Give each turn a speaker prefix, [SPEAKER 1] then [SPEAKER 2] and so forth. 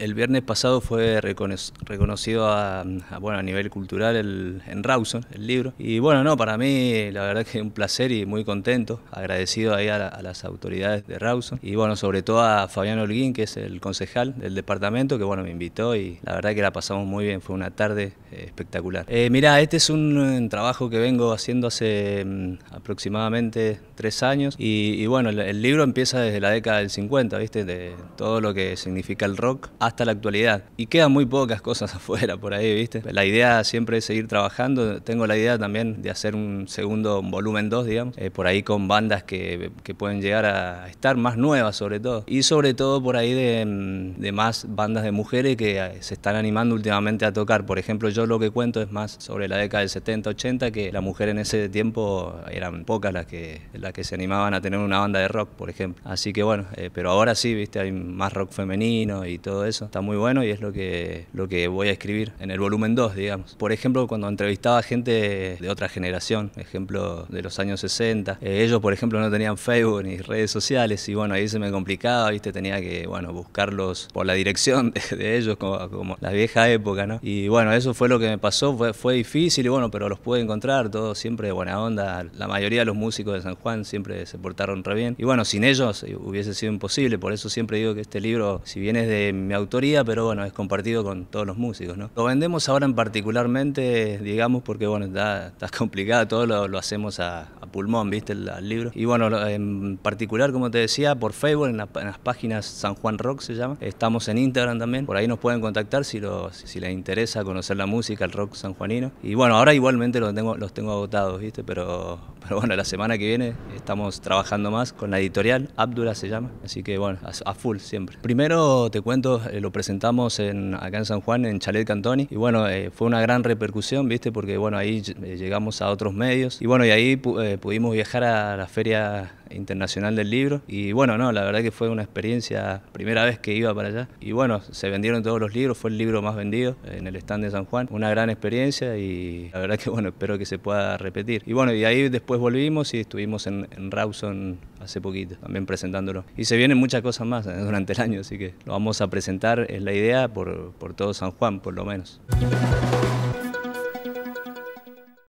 [SPEAKER 1] El viernes pasado fue reconocido a, bueno, a nivel cultural el, en Rawson, el libro. Y bueno, no, para mí la verdad que es un placer y muy contento, agradecido ahí a, las autoridades de Rawson. Y bueno, sobre todo a Fabián Holguín, que es el concejal del departamento, que bueno, me invitó y la verdad que la pasamos muy bien, fue una tarde eh, espectacular. Eh, mirá, este es un, trabajo que vengo haciendo hace mm, aproximadamente tres años y, bueno, el, libro empieza desde la década del 50, ¿viste? De todo lo que significa el rock hasta la actualidad. Y quedan muy pocas cosas afuera por ahí, ¿viste? La idea siempre es seguir trabajando. Tengo la idea también de hacer un segundo volumen 2, digamos, eh, por ahí con bandas que, que, pueden llegar a estar más nuevas sobre todo. Y sobre todo por ahí de, mm, de más bandas de mujeres que eh, se están animando últimamente a tocar. Por ejemplo, yo lo que cuento es más sobre la década del 70, 80, que la mujer en ese tiempo eran pocas las que, las que se animaban a tener una banda de rock, por ejemplo. Así que bueno, eh, pero ahora sí, ¿viste? Hay más rock femenino y todo eso está muy bueno y es lo que, lo que voy a escribir en el volumen 2, digamos. Por ejemplo, cuando entrevistaba gente de otra generación, ejemplo de los años 60, eh, ellos, por ejemplo, no tenían Facebook ni redes sociales y bueno, ahí se me complicaba, ¿viste? Tenía que, bueno, buscarlos por la dirección de, ellos, como, como, la vieja época, ¿no? Y bueno, eso fue lo que me pasó, fue, fue difícil y bueno, pero los pude encontrar, todos siempre de buena onda. La mayoría de los músicos de San Juan siempre se portaron re bien. Y bueno, sin ellos eh, hubiese sido imposible, por eso siempre digo que este libro, si bien es de mi autoría, pero bueno, es compartido con todos los músicos. ¿no? Lo vendemos ahora en particularmente, digamos, porque bueno, está, está complicado, todo lo, hacemos a, pulmón, ¿viste? El, libro. Y bueno, en particular, como te decía, por Facebook, en, las páginas San Juan Rock se llama. Estamos en Instagram también, por ahí nos pueden contactar si, lo, si, les interesa conocer la música, el rock sanjuanino. Y bueno, ahora igualmente los tengo, los tengo agotados, ¿viste? Pero, pero bueno, la semana que viene estamos trabajando más con la editorial, Abdula se llama, así que bueno, a, full siempre. Primero te cuento lo presentamos en, acá en San Juan, en Chalet Cantoni, y bueno, eh, fue una gran repercusión, ¿viste? Porque bueno, ahí eh, llegamos a otros medios, y bueno, y ahí eh, pudimos viajar a la Feria Internacional del Libro, y bueno, no, la verdad que fue una experiencia, primera vez que iba para allá, y bueno, se vendieron todos los libros, fue el libro más vendido en el stand de San Juan, una gran experiencia, y la verdad que bueno, espero que se pueda repetir. Y bueno, y ahí después volvimos y estuvimos en, en Rawson hace poquito, también presentándolo. Y se vienen muchas cosas más durante el año, así que lo vamos a presentar es la idea por, por todo San Juan, por lo menos.